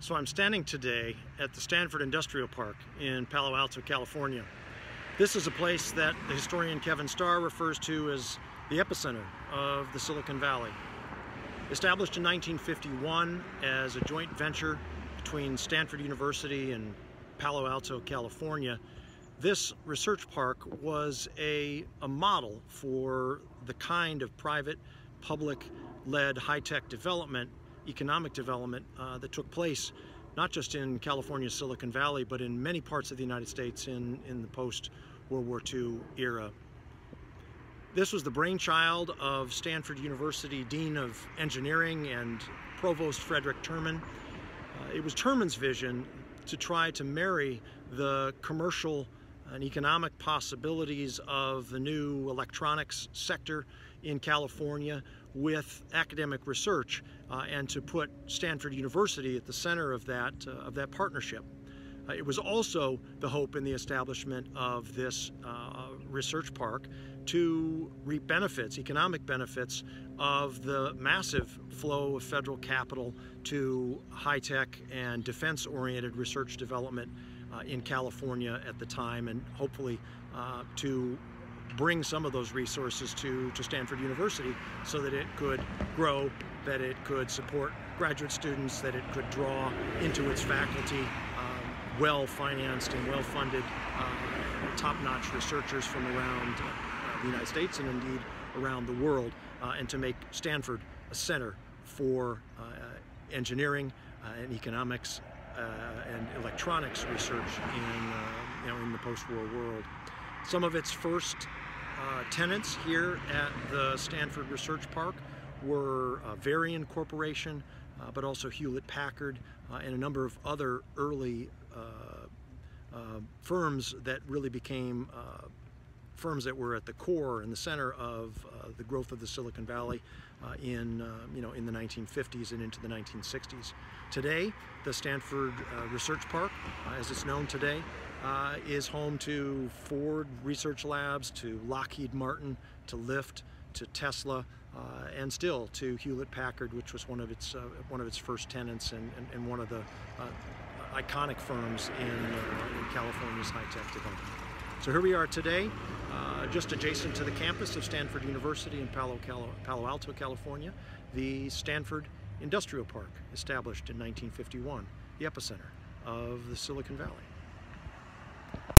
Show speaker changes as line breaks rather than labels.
So I'm standing today at the Stanford Industrial Park in Palo Alto, California. This is a place that the historian Kevin Starr refers to as the epicenter of the Silicon Valley. Established in 1951 as a joint venture between Stanford University and Palo Alto, California, this research park was a, a model for the kind of private, public-led high-tech development economic development uh, that took place not just in California's Silicon Valley, but in many parts of the United States in, in the post-World War II era. This was the brainchild of Stanford University Dean of Engineering and Provost Frederick Terman. Uh, it was Terman's vision to try to marry the commercial and economic possibilities of the new electronics sector in California with academic research uh, and to put Stanford University at the center of that, uh, of that partnership. Uh, it was also the hope in the establishment of this uh, research park to reap benefits, economic benefits, of the massive flow of federal capital to high-tech and defense-oriented research development in California at the time and hopefully uh, to bring some of those resources to, to Stanford University so that it could grow, that it could support graduate students, that it could draw into its faculty um, well-financed and well-funded uh, top-notch researchers from around uh, the United States and indeed around the world uh, and to make Stanford a center for uh, engineering uh, and economics uh, and electronics research in, you know, in the post-war world. Some of its first uh, tenants here at the Stanford Research Park were uh, Varian Corporation, uh, but also Hewlett Packard uh, and a number of other early uh, uh, firms that really became firms that were at the core and the center of the growth of the Silicon Valley in, you know, in the 1950s and into the 1960s. Today, the Stanford Research Park, as it's known today, uh, is home to Ford Research Labs, to Lockheed Martin, to Lyft, to Tesla, uh, and still to Hewlett Packard, which was one of its uh, one of its first tenants and, and, and one of the uh, iconic firms in, uh, in California's high-tech development. So here we are today, uh, just adjacent to the campus of Stanford University in Palo, Calo, Palo Alto, California, the Stanford Industrial Park, established in 1951, the epicenter of the Silicon Valley.